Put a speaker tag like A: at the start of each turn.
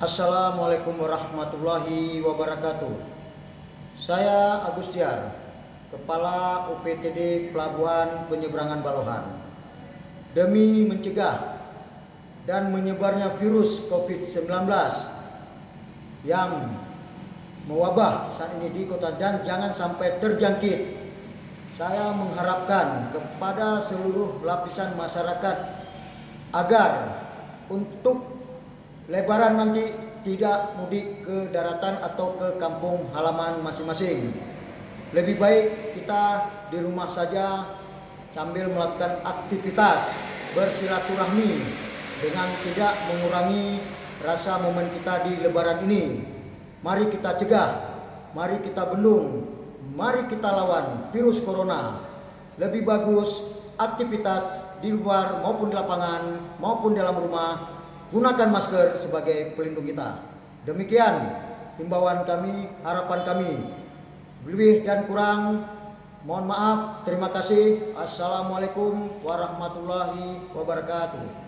A: Assalamualaikum warahmatullahi wabarakatuh. Saya Agus Tiar, Kepala UPTD Pelabuhan Penyeberangan Balohan. Demi mencegah dan menyebarnya virus COVID-19 yang mewabah saat ini di kota dan jangan sampai terjangkit. Saya mengharapkan kepada seluruh lapisan masyarakat agar untuk lebaran nanti tidak mudik ke daratan atau ke kampung halaman masing-masing. Lebih baik kita di rumah saja sambil melakukan aktivitas bersilaturahmi dengan tidak mengurangi rasa momen kita di lebaran ini. Mari kita cegah, mari kita bendung, mari kita lawan virus corona. Lebih bagus aktivitas di luar maupun di lapangan maupun dalam rumah gunakan masker sebagai pelindung kita. Demikian himbauan kami, harapan kami. Lebih dan kurang mohon maaf. Terima kasih. Assalamualaikum warahmatullahi wabarakatuh.